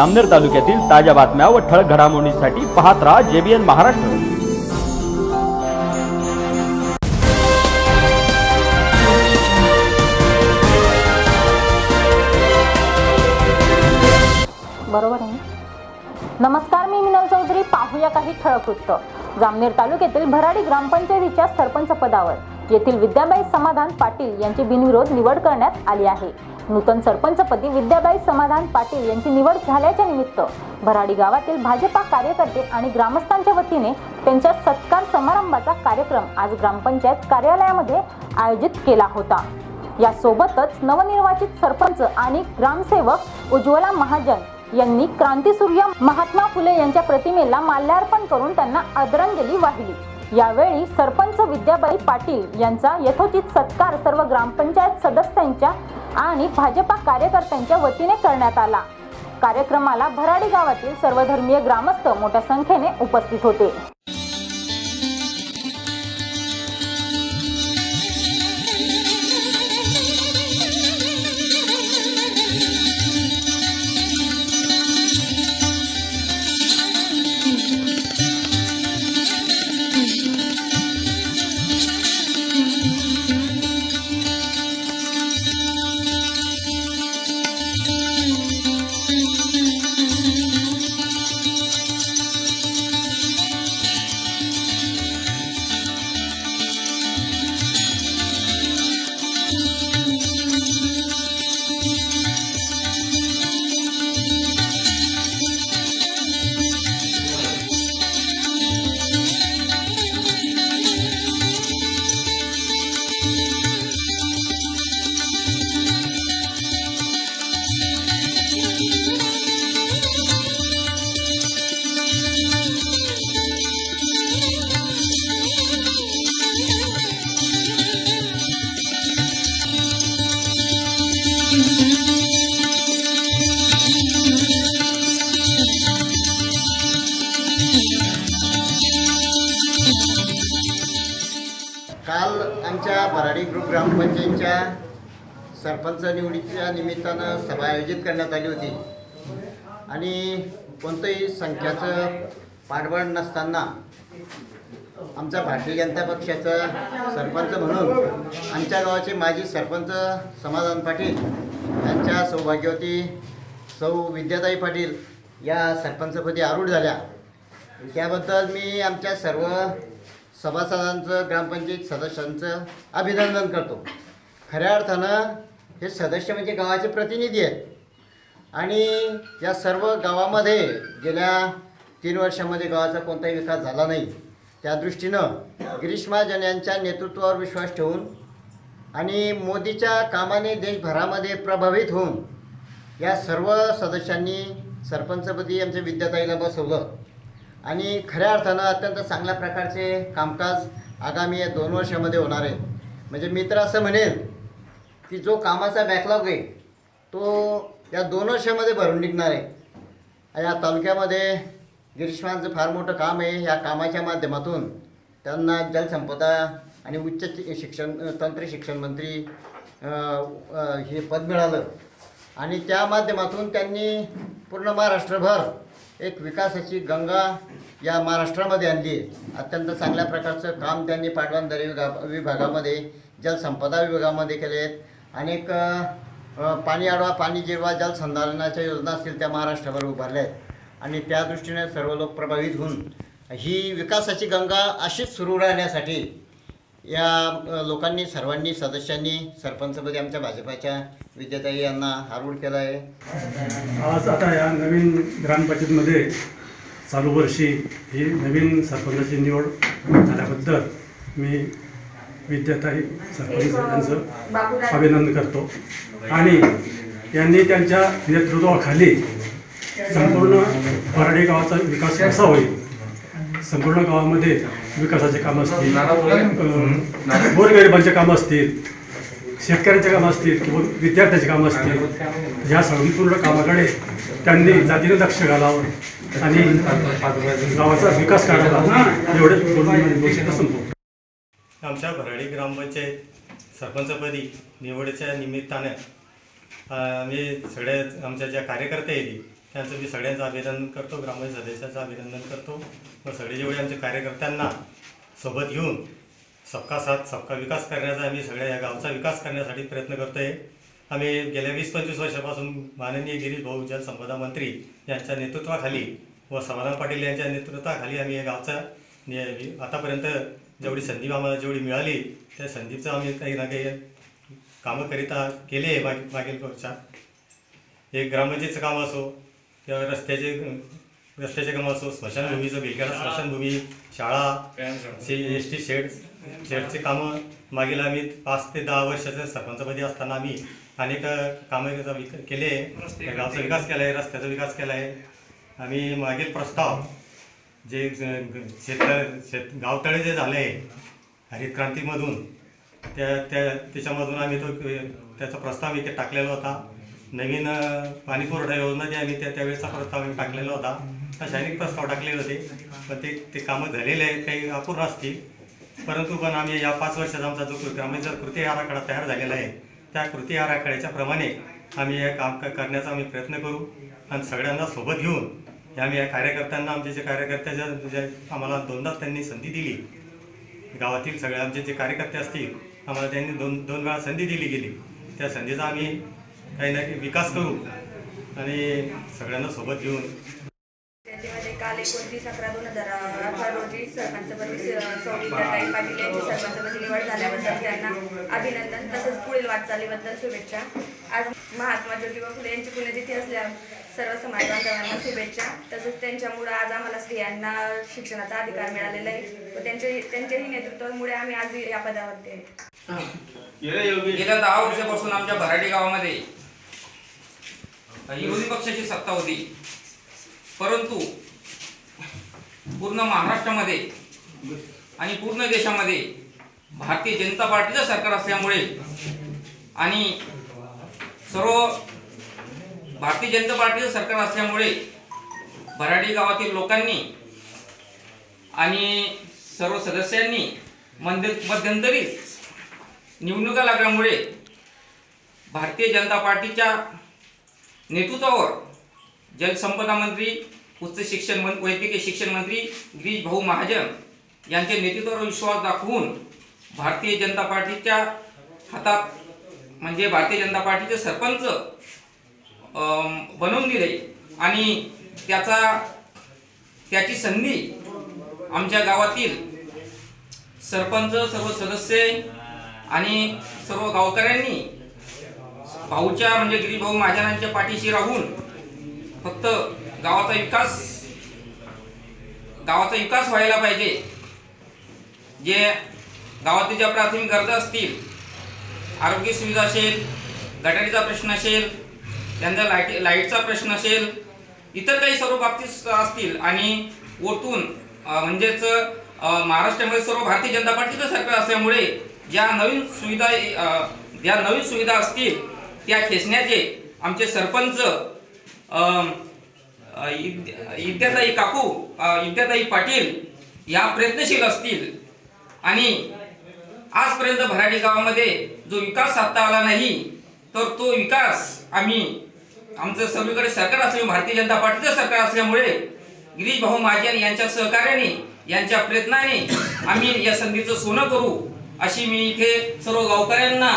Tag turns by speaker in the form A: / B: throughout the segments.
A: अमनेर तालुक्यातील ताज्या बातम्या व ठळक घडामोडींसाठी पाहत राहा जेबीएन महाराष्ट्र.
B: बरोबर आहे. नमस्कार मी मिनल चौधरी. पाहूया काही ठळक वृत्त. जामनेर तालुक्यातील भराडी ग्रामपंचायतीच्या सरपंच पदावर येथील विद्याबाई समाधान पाटील यांची बिनविरोध निवड करण्यात आली आहे. नूतन सरपंचपदी विद्याबाई समाधान पाटील यांची निवड झाल्याच्या निमित्त भराडी गावातील भाजपा कार्यकर्ते आणि ग्रामस्थांच्या वतीने त्यांच्या सत्कार समारंभाचा कार्यक्रम आज ग्रामपंचायत कार्यालयामध्ये आयोजित केला होता. यासोबतच नवनिर्वाचित सरपंच आणि ग्रामसेवक उज्ज्वला महाजन यांनी क्रांतीसूर्य महात्मा फुले यांच्या प्रतिमेला माल्यार्पण करून त्यांना आदरांजली वाहिली. यावेळी सरपंच विद्याबाई पाटील यांचा यथोचित सत्कार सर्व ग्रामपंचायत सदस्यांच्या आणि भाजपा कार्यकर्त्यांच्या वतीने करण्यात आला. कार्यक्रमाला भराडी गावातील सर्वधर्मीय ग्रामस्थ मोठ्या संख्येने उपस्थित होते.
C: काल आमच्या बराडी ग्रुप ग्रामपंचायतच्या सरपंच निवडीच्या निमित्तानं सभा आयोजित करण्यात आली होती. आणि कोणतंही संख्याचं पाठबळ नसताना आमचा भारतीय जनता पक्षाचा सरपंच म्हणून आमच्या गावाचे माजी सरपंच समाधान पाटील यांच्या सौभाग्यवती सौ विद्याताई पाटील या सरपंचपदी आरूढ झाल्या. त्याबद्दल मी आमच्या सर्व सभासदांचं ग्रामपंचायत सदस्यांचं अभिनंदन करतो. खऱ्या अर्थानं हे सदस्य म्हणजे गावाचे प्रतिनिधी आहेत. आणि या सर्व गावामध्ये गेल्या तीन वर्षामध्ये गावाचा कोणताही विकास झाला नाही. त्या दृष्टीनं गिरीश महाजन यांच्या नेतृत्वावर विश्वास ठेवून आणि मोदीच्या कामाने देशभरामध्ये प्रभावित होऊन या सर्व सदस्यांनी सरपंचपदी आमच्या विद्याताईला बसवलं. आणि खऱ्या अर्थानं अत्यंत चांगल्या प्रकारचे कामकाज आगामी या दोन वर्षामध्ये होणार आहे. म्हणजे मी तर असं म्हणेन की जो कामाचा बॅकलॉग आहे तो या दोन वर्षामध्ये भरून निघणार आहे. या तालुक्यामध्ये गिरीशमानचं फार मोठं काम आहे या कामाच्या माध्यमातून त्यांना जलसंपदा आणि उच्च शिक्षण तंत्र शिक्षण मंत्री हे पद मिळालं. आणि त्या माध्यमातून त्यांनी पूर्ण महाराष्ट्रभर एक विकासाची गंगा या महाराष्ट्रामध्ये आणली आहे. अत्यंत चांगल्या प्रकारचं काम त्यांनी पाडवान दरी विभागा विभागामध्ये जलसंपदा विभागामध्ये केले आहेत. अनेक पाणी आडवा पाणी जिरवा जलसंधारणाच्या योजना असतील त्या महाराष्ट्रभर उभारल्या आहेत. आणि त्या दृष्टीने सर्व लोक प्रभावित होऊन ही विकासाची गंगा अशीच सुरू राहण्यासाठी या लोकांनी सर्वांनी सदस्यांनी सरपंचपदी आमच्या भाजपाच्या विद्याताई यांना हारूड केला आहे.
D: आज आता या नवीन ग्रामपंचायतमध्ये चालू वर्षी ही नवीन सरपंचाची निवड झाल्याबद्दल मी विद्याताई सरपंच यांचं अभिनंदन करतो. आणि यांनी त्यांच्या नेतृत्वाखाली संपूर्ण बराडे गावाचा विकास कसा होईल? संपूर्ण गावामध्ये विकासाचे कामं असतील गोरगरिबांचे कामं असतील शेतकऱ्यांचे कामं असतील किंवा विद्यार्थ्याचे कामं असतील ह्या संपूर्ण कामाकडे त्यांनी जातीने लक्ष घालावं आणि गावाचा विकास करावा एवढेच बोलून
E: आमच्या भराडी ग्रामपंचायत सरपंचपदी निवडीच्या निमित्ताने आम्ही सगळ्या आमच्या ज्या कार्यकर्ते आहेत त्यांचं मी सगळ्यांचं अभिनंदन करतो ग्रामपंचायत सदस्याचं अभिनंदन करतो. व सगळे जेवढे आमचे कार्यकर्त्यांना सोबत घेऊन सबका साथ सबका विकास करण्याचा आम्ही सगळ्या या गावचा विकास करण्यासाठी प्रयत्न करतो आहे आम्ही गेल्या वीस पंचवीस वर्षापासून माननीय गिरीश भाऊ जलसंपदा मंत्री यांच्या नेतृत्वाखाली व समाधान पाटील यांच्या नेतृत्वाखाली आम्ही या गावचा आतापर्यंत जेवढी संधी आम्हाला जेवढी मिळाली त्या संधीचं आम्ही काही ना काही कामं करिता केले आहे माग मागील वर्षात. एक ग्रामपंचायतीचं काम असो किंवा रस्त्याचे रस्त्याचे काम असो स्मशानभूमीचं बिलकेला स्मशानभूमी शाळा एस टी शेड शेडचे कामं मागील आम्ही पाच ते दहा वर्षाचे सरपंचपदी असताना आम्ही अनेक कामं त्याचा विक केले. आहे गावचा विकास केला आहे रस्त्याचा विकास केला आहे आम्ही मागील प्रस्ताव जे शेत शेत गावतळे जे झाले आहे हरित क्रांतीमधून त्या त्या त्याच्यामधून आम्ही तो त्याचा प्रस्ताव इथे टाकलेला होता. नवीन अ, पाणी पुरवठा योजना जी आम्ही त्या त्यावेळेचा प्रस्ताव आम्ही टाकलेला होता. असे अनेक प्रस्ताव टाकलेले होते. पण ते ते कामं झालेले आहेत काही अपूर्ण असतील. परंतु पण आम्ही या पाच वर्षाचा आमचा जो ग्रामीणचा कृती आराखडा तयार झालेला आहे त्या कृती आराखड्याच्या प्रमाणे आम्ही हे काम करण्याचा आम्ही प्रयत्न करू आणि सगळ्यांना सोबत घेऊन हे आम्ही या कार्यकर्त्यांना आमचे जे कार्यकर्त्याच्या जे आम्हाला दोनदाच त्यांनी संधी दिली. गावातील सगळे आमचे जे कार्यकर्ते असतील आम्हाला त्यांनी दोन दोन वेळा संधी दिली गेली. त्या संधीचा आम्ही काही ना काही विकास करू आणि सगळ्यांना सोबत घेऊन
F: काल एकोणतीस अकरा दोन हजार अठरा रोजी सरपंचपदी सौ विद्याताई पाटील यांची सरपंचपदी निवड झाल्याबद्दल त्यांना अभिनंदन तसंच पुढील वाटचालीबद्दल शुभेच्छा. आज महात्मा ज्योतिबा फुले यांची पुण्यतिथी असल्या सर्व समाज बांधवांना शुभेच्छा. तसंच त्यांच्यामुळं आज आम्हाला स्त्रियांना शिक्षणाचा अधिकार मिळालेला आहे व त्यांच्या त्यांच्याही नेतृत्वामुळे आम्ही आज या पदावरती आहे.
G: गेल्या दहा वर्षापासून आमच्या भराडी गावामध्ये विरोधी पक्षाची सत्ता होती. परंतु पूर्ण महाराष्ट्रामध्ये आणि पूर्ण देशामध्ये भारतीय जनता पार्टीचं सरकार असल्यामुळे आणि सर्व भारतीय जनता पार्टीचं सरकार असल्यामुळे भराडी गावातील लोकांनी आणि सर्व सदस्यांनी मध्य मध्यंतरीच निवडणुका लागल्यामुळे भारतीय जनता पार्टीच्या नेतृत्वावर जलसंपदा मंत्री उच्च शिक्षण मं वैद्यकीय शिक्षण मंत्री गिरीश भाऊ महाजन यांच्या नेतृत्वावर विश्वास दाखवून भारतीय जनता पार्टीच्या हातात म्हणजे भारतीय जनता पार्टीचे सरपंच बनवून दिले. आणि त्याचा त्याची संधी आमच्या गावातील सरपंच सर्व सदस्य आणि सर्व गावकऱ्यांनी भाऊच्या म्हणजे गिरीभाऊ महाजनांच्या पाठीशी राहून फक्त गावाचा विकास गावाचा विकास व्हायला पाहिजे. जे गावातील ज्या प्राथमिक गरजा असतील आरोग्य सुविधा असेल गटारीचा प्रश्न असेल त्यांचा लाइट लाईटचा प्रश्न असेल इतर काही सर्व बाबतीत असतील आणि ओतून म्हणजेच महाराष्ट्रामध्ये सर्व भारतीय जनता पार्टीचं सरकार असल्यामुळे ज्या नवीन सुविधा ज्या नवीन सुविधा असतील त्या खेचण्याचे आमचे सरपंच अ, काकू अ, पाटील या प्रयत्नशील असतील. आणि आजपर्यंत भराडी गावामध्ये जो विकास साधता आला नाही तर तो विकास आम्ही आमचं सगळीकडे सरकार असल्यामुळे भारतीय जनता पार्टीचं सरकार असल्यामुळे गिरीश भाऊ महाजन यांच्या सहकार्याने यांच्या प्रयत्नाने आम्ही या संधीचं सोनं करू अशी मी इथे सर्व गावकऱ्यांना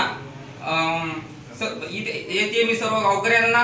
G: स- इथे येथे मी सर्व गावकऱ्यांना